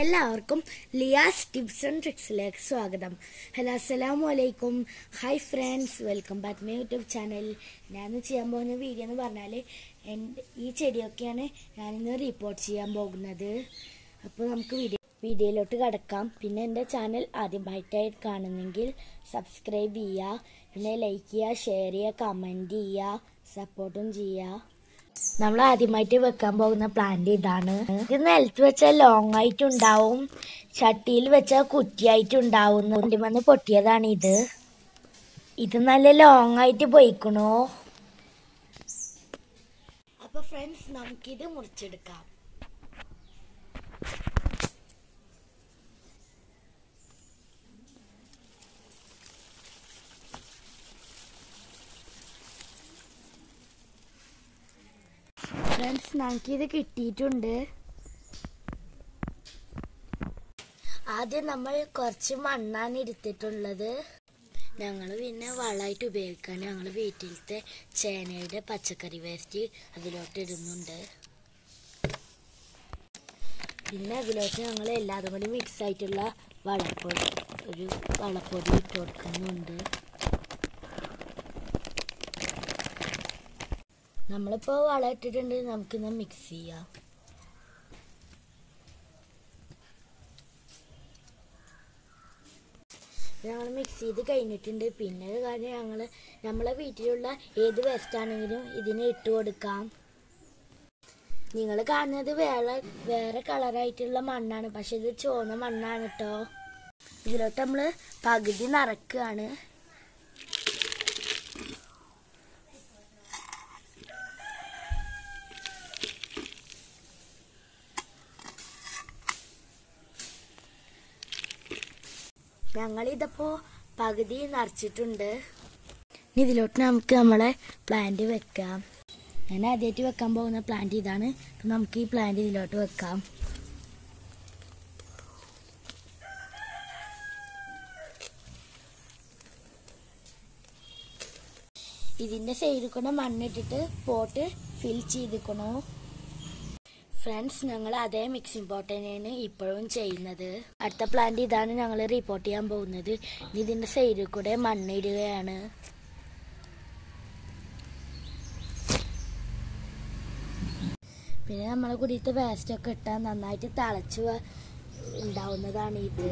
എല്ലാവർക്കും Liyas tips and ട്രിക്സിലേക്ക് സ്വാഗതം. Hello അസ്സലാമു അലൈക്കും. Hi friends welcome back my YouTube channel ഞാൻ ചെയ്യാൻ പോകുന്ന വീഡിയോ എന്ന് പറഞ്ഞാൽ എന്റെ ഈ ചെടിയൊക്കെയാണ് ഞാനിന്ന് റിപ്പോർട്ട് ചെയ്യാൻ പോകുന്നത്. അപ്പോൾ നമുക്ക് വീഡിയോ വീഡിയോയിലോട്ട് കടക്കാം. പിന്നെ എന്റെ ചാനൽ ആദ്യമായിട്ടായി കാണുന്നെങ്കിൽ സബ്സ്ക്രൈബ് ചെയ്യുക. പിന്നെ ലൈക്ക് ചെയ്യുക ഷെയർ ചെയ്യുക കമന്റ് ചെയ്യുക സപ്പോർട്ടും ചെയ്യുക. നമ്മൾ ആദ്യമായിട്ട് വെക്കാൻ പോകുന്ന പ്ലാന്റ് ഇതാണ്. ഇത് നിലത്ത് വെച്ചാൽ ലോങ് ആയിട്ടുണ്ടാവും. ചട്ടിയിൽ വെച്ചാൽ കുറ്റിയായിട്ടുണ്ടാവും. വന്ന് പൊട്ടിയതാണ് ഇത്. ഇത് നല്ല ലോങ് ആയിട്ട് പോയിക്കണോ? അപ്പൊ ഫ്രണ്ട്സ് നമുക്കിത് മുറിച്ചെടുക്കാം. ഫ്രണ്ട്സ് നമുക്കിത് കിട്ടിയിട്ടുണ്ട്. ആദ്യം നമ്മൾ കുറച്ച് മണ്ണാണ് എടുത്തിട്ടുള്ളത്. ഞങ്ങൾ പിന്നെ വളമായിട്ട് ഉപയോഗിക്കാൻ ഞങ്ങൾ വീട്ടിലത്തെ ചേനയുടെ പച്ചക്കറി വേസ്റ്റ് അതിലോട്ട് ഇടുന്നുണ്ട്. പിന്നെ അതിലോട്ട് ഞങ്ങൾ എല്ലാതും കൂടി മിക്സ് ആയിട്ടുള്ള വളപ്പൊടി ഒരു വളപ്പൊടി ഇട്ട് കൊടുക്കുന്നുണ്ട്. നമ്മളിപ്പോൾ വളം ഇട്ടിട്ടുണ്ട് നമുക്കിന്ന് മിക്സ് ചെയ്യാം. ഞങ്ങൾ മിക്സ് ചെയ്ത് കഴിഞ്ഞിട്ടുണ്ട്. പിന്നെ കാര്യം ഞങ്ങൾ നമ്മളെ വീട്ടിലുള്ള ഏത് വേസ്റ്റ് ആണെങ്കിലും ഇതിന് ഇട്ട് കൊടുക്കാം. നിങ്ങൾ കാണുന്നത് വേറെ വേറെ കളറായിട്ടുള്ള മണ്ണാണ്. പക്ഷെ ഇത് ചുവന്ന മണ്ണാണ് കേട്ടോ ഇതിലോട്ട് നമ്മൾ പകുതി നിറക്കുകയാണ് ഞങ്ങളിതപ്പോ പകുതി നിറച്ചിട്ടുണ്ട്. ഇനി ഇതിലോട്ട് നമുക്ക് നമ്മളെ പ്ലാന്റ് വെക്കാം. ഞാൻ ആദ്യമായിട്ട് വെക്കാൻ പോകുന്ന പ്ലാന്റ് ഇതാണ്. നമുക്ക് ഈ പ്ലാന്റ് ഇതിലോട്ട് വെക്കാം. ഇതിന്റെ സൈഡിൽ കൂടെ മണ്ണിട്ടിട്ട് പോട്ട് ഫിൽ ചെയ്തിക്കണോ. ഫ്രണ്ട്സ് ഞങ്ങൾ അതേ മിക്സിംഗ് പോട്ട് തന്നെയാണ് ഇപ്പോഴും ചെയ്യുന്നത്. അടുത്ത പ്ലാന്റ് ഇതാണ് ഞങ്ങൾ റിപ്പോർട്ട് ചെയ്യാൻ പോകുന്നത്. ഇനി ഇതിന്റെ സൈഡിൽ കൂടെ മണ്ണിടുകയാണ് പിന്നെ നമ്മളെ കൂടിയിട്ട് വേസ്റ്റ് ഒക്കെ ഇട്ടാൽ നന്നായിട്ട് തിളച്ച് ഉണ്ടാവുന്നതാണ് ഇത്.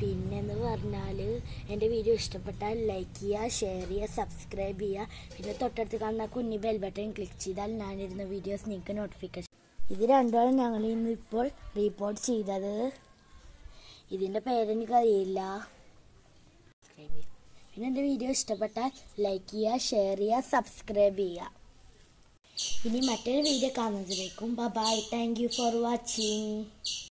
പിന്നെന്ന് പറഞ്ഞാൽ എന്റെ വീഡിയോ ഇഷ്ടപ്പെട്ടാൽ ലൈക്ക് ചെയ്യുക ഷെയർ ചെയ്യുക സബ്സ്ക്രൈബ് ചെയ്യുക. പിന്നെ തൊട്ടടുത്ത് കാണുന്ന കുഞ്ഞി ബെൽ ബട്ടൺ ക്ലിക്ക് ചെയ്താൽ ഞാനിരുന്ന വീഡിയോസ് നിങ്ങൾക്ക് നോട്ടിഫിക്കേഷൻ ഇത് രണ്ടാളും ഞങ്ങൾ ഇന്ന് ഇപ്പോൾ റിപ്പോർട്ട് ചെയ്തത്. ഇതിന്റെ പേരെനിക്ക് അറിയില്ല പിന്നെ എന്റെ വീഡിയോ ഇഷ്ടപ്പെട്ടാൽ ലൈക്ക് ചെയ്യുക ഷെയർ ചെയ്യുക സബ്സ്ക്രൈബ് ചെയ്യുക. ഇനി മറ്റൊരു video കാണുന്നതിലേക്കും bye bye thank you for watching